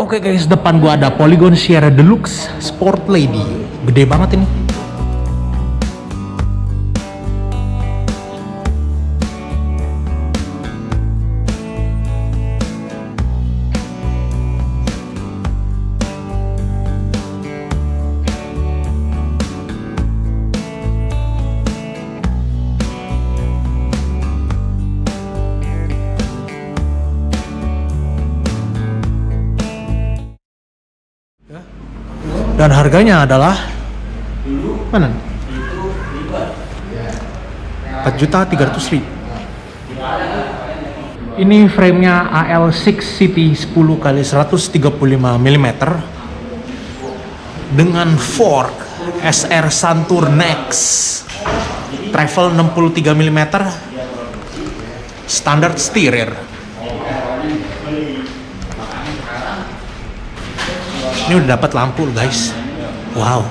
Oke guys, depan gua ada Polygon Sierra Deluxe Sport Lady. Gede banget ini. Dan harganya adalah mana? 4 juta 300 ribu. Ini framenya AL6 City 10 kali 135 mm dengan fork SR Santur Next travel 63 mm standar steerer ini udah dapat lampu guys. Wow.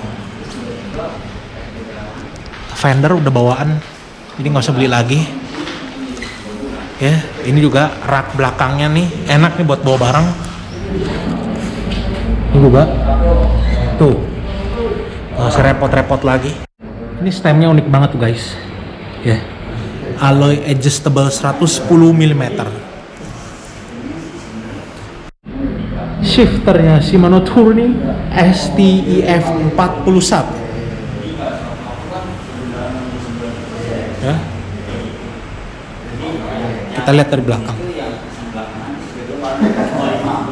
Fender udah bawaan. Jadi nggak usah beli lagi. Ya ini juga rak belakangnya nih. Enak nih buat bawa barang. Ini juga tuh. Nggak usah repot-repot lagi. Ini stemnya unik banget tuh guys. Ya. Alloy adjustable 110 mm shifternya Shimano Tourney STIF 40 sub ya kita lihat dari belakang.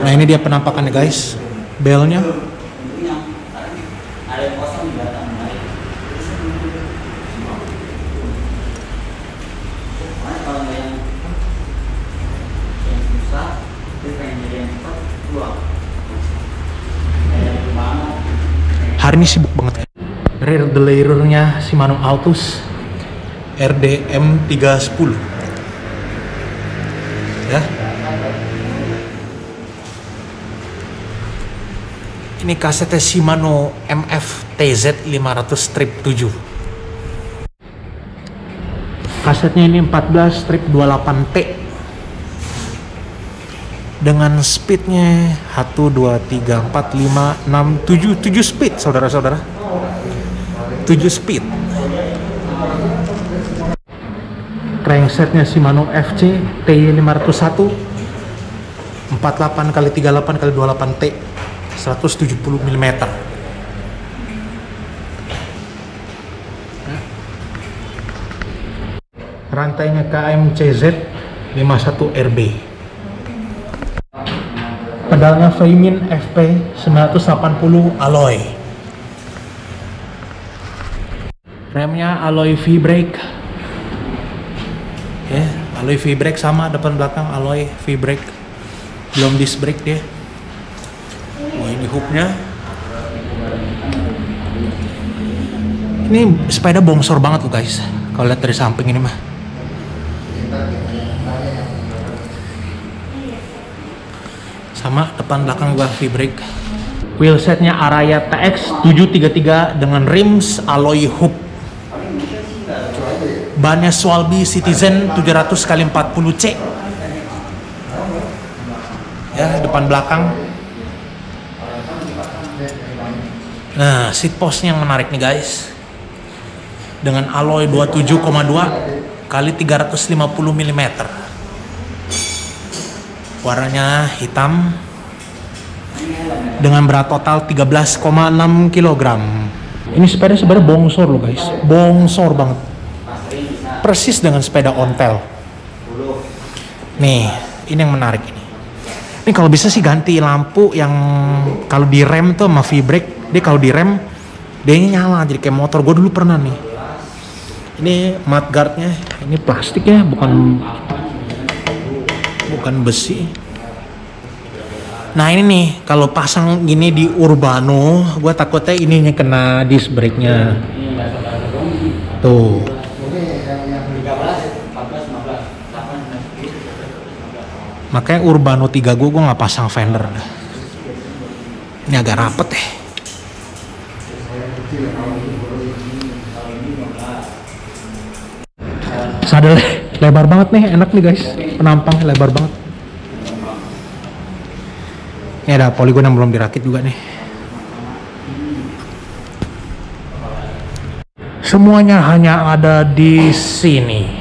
Nah ini dia penampakannya guys. Belnya hari ini sibuk banget. Rear delayer-nya Shimano Altus. RDM 310 ya. Ini kasetnya Shimano MF TZ 500 strip 7 kasetnya ini 14 strip 28T dengan speednya 1, 2, 3, 4, 5, 6, 7 7 speed saudara-saudara. 7 speed. Cranksetnya Shimano FC T501 48 kali 38 kali 28 T 170 mm rantainya KMCZ 51 RB pedalnya Feimin FP 980 alloy remnya alloy V-brake ya alloy V-brake sama depan belakang alloy V-brake belum disc brake dia. Wah ini hooknya. Ini sepeda bongsor banget tuh guys. Kalau lihat dari samping ini mah sama depan belakang gua V-brake wheelsetnya Araya TX 733 dengan rims alloy hoop. Bannya Swalby Citizen 700 kali 40 C. Ya depan belakang. Nah seat postnya yang menarik nih guys. Dengan alloy 27,2 kali 350 mm warnanya hitam dengan berat total 13,6 kg ini sepeda sebenarnya bongsor loh guys. Bongsor banget. Persis dengan sepeda ontel. Nih ini yang menarik ini. Ini kalau bisa sih ganti lampu yang kalau di rem tuh sama V-brake dia kalau di rem dia nyala jadi kayak motor. Gue dulu pernah nih. Ini mudguardnya. Ini plastik ya bukan bukan besi. Nah ini nih kalau pasang gini di Urbano gue takutnya ininya kena disc brake nya tuh. Makanya Urbano 3 gue gue nggak pasang fender ini agak rapet ya. Sadel lebar banget nih enak nih guys penampang lebar banget Ini ada poligon yang belum dirakit juga nih. Semuanya hanya ada di sini.